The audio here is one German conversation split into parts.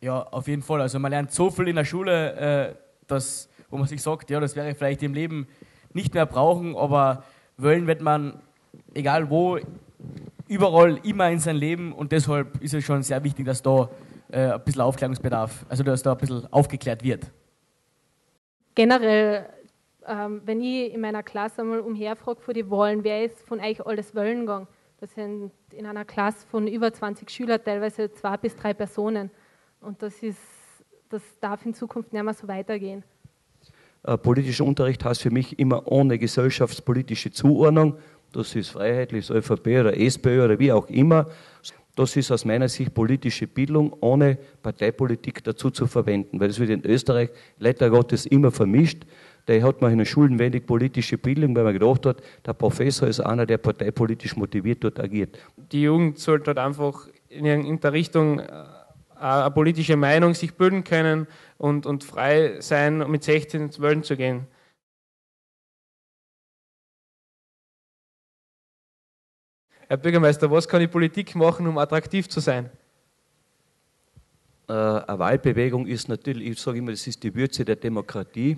Ja, auf jeden Fall. Also man lernt so viel in der Schule, äh, dass, wo man sich sagt, ja, das wäre vielleicht im Leben nicht mehr brauchen, aber wollen wird man, egal wo, überall, immer in sein Leben und deshalb ist es schon sehr wichtig, dass da äh, ein bisschen Aufklärungsbedarf, also dass da ein bisschen aufgeklärt wird. Generell, ähm, wenn ich in meiner Klasse einmal umherfrage vor die Wahlen, wer ist von euch alles wollen gegangen? Das sind in einer Klasse von über 20 Schülern teilweise zwei bis drei Personen. Und das, ist, das darf in Zukunft nicht mehr so weitergehen. Äh, politischer Unterricht heißt für mich immer ohne gesellschaftspolitische Zuordnung. Das ist freiheitliches ÖVP oder SPÖ oder wie auch immer. Das ist aus meiner Sicht politische Bildung, ohne Parteipolitik dazu zu verwenden. Weil das wird in Österreich leider Gottes immer vermischt. Da hat man in den Schulen wenig politische Bildung, weil man gedacht hat, der Professor ist einer, der parteipolitisch motiviert dort agiert. Die Jugend sollte dort einfach in der Richtung äh, eine politische Meinung sich bilden können und, und frei sein, mit 16 ins Wöllen zu gehen. Herr Bürgermeister, was kann die Politik machen, um attraktiv zu sein? Äh, eine Wahlbewegung ist natürlich, ich sage immer, das ist die Würze der Demokratie.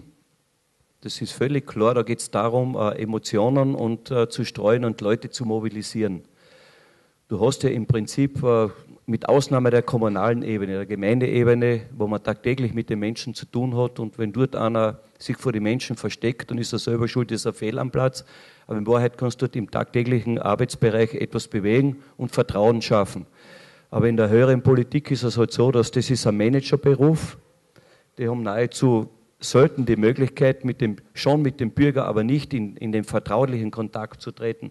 Das ist völlig klar, da geht es darum, äh, Emotionen und, äh, zu streuen und Leute zu mobilisieren. Du hast ja im Prinzip mit Ausnahme der kommunalen Ebene, der Gemeindeebene, wo man tagtäglich mit den Menschen zu tun hat und wenn dort einer sich vor den Menschen versteckt, dann ist er selber schuld, ist er fehl am Platz. Aber in Wahrheit kannst du dort im tagtäglichen Arbeitsbereich etwas bewegen und Vertrauen schaffen. Aber in der höheren Politik ist es halt so, dass das ist ein Managerberuf. Die haben nahezu selten die Möglichkeit, mit dem, schon mit dem Bürger, aber nicht in, in den vertraulichen Kontakt zu treten.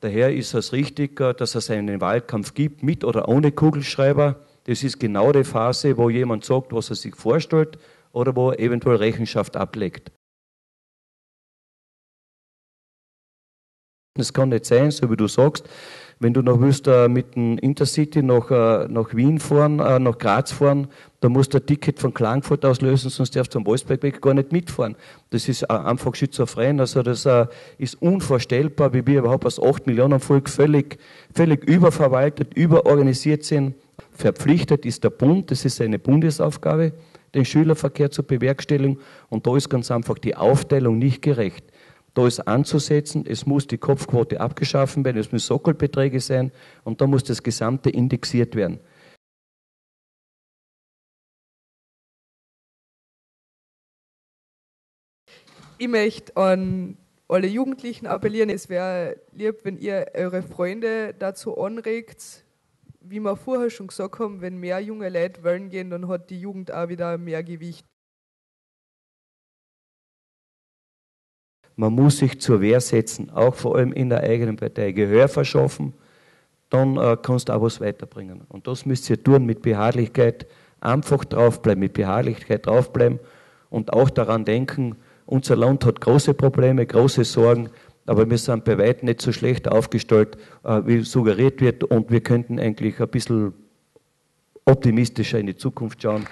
Daher ist es richtig, dass es einen Wahlkampf gibt, mit oder ohne Kugelschreiber. Das ist genau die Phase, wo jemand sagt, was er sich vorstellt oder wo er eventuell Rechenschaft ablegt. Es kann nicht sein, so wie du sagst, wenn du noch willst äh, mit dem Intercity nach, äh, nach Wien fahren, äh, nach Graz fahren, dann musst du ein Ticket von Klagenfurt auslösen, sonst darfst du am Wolfsbergweg gar nicht mitfahren. Das ist äh, einfach schizophren. Also das äh, ist unvorstellbar, wie wir überhaupt als 8 Millionen Volk völlig, völlig überverwaltet, überorganisiert sind. Verpflichtet ist der Bund, das ist eine Bundesaufgabe, den Schülerverkehr zu bewerkstelligen. Und da ist ganz einfach die Aufteilung nicht gerecht. Da ist anzusetzen, es muss die Kopfquote abgeschaffen werden, es müssen Sockelbeträge sein und da muss das Gesamte indexiert werden. Ich möchte an alle Jugendlichen appellieren, es wäre lieb, wenn ihr eure Freunde dazu anregt, wie wir vorher schon gesagt haben, wenn mehr junge Leute wollen gehen, dann hat die Jugend auch wieder mehr Gewicht. Man muss sich zur Wehr setzen, auch vor allem in der eigenen Partei. Gehör verschaffen, dann äh, kannst du auch was weiterbringen. Und das müsst ihr tun mit Beharrlichkeit, einfach draufbleiben, mit Beharrlichkeit draufbleiben und auch daran denken, unser Land hat große Probleme, große Sorgen, aber wir sind bei weitem nicht so schlecht aufgestellt, äh, wie suggeriert wird und wir könnten eigentlich ein bisschen optimistischer in die Zukunft schauen.